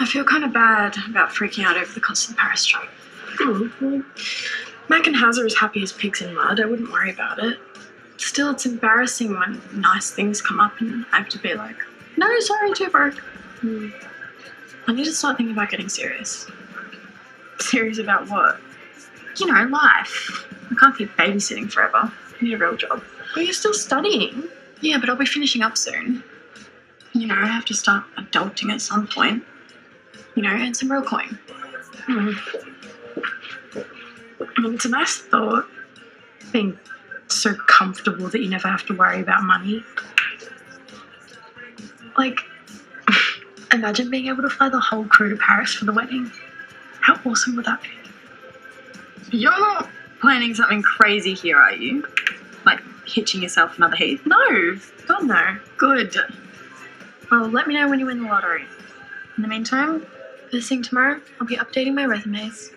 I feel kind of bad about freaking out over the cost of the Paris trip. Mac and are as happy as pigs in mud. I wouldn't worry about it. Still, it's embarrassing when nice things come up and I have to be like, no, sorry, too broke. I need to start thinking about getting serious. Serious about what? You know, life. I can't keep babysitting forever. I need a real job. Well, you're still studying. Yeah, but I'll be finishing up soon. You know, I have to start adulting at some point. You know, and some real coin. Hmm. I mean, it's a nice thought. Being so comfortable that you never have to worry about money. Like, imagine being able to fly the whole crew to Paris for the wedding. How awesome would that be? You're not planning something crazy here, are you? Like hitching yourself another heath? No, God no. Good. Well, let me know when you win the lottery. In the meantime, first thing tomorrow, I'll be updating my resumes.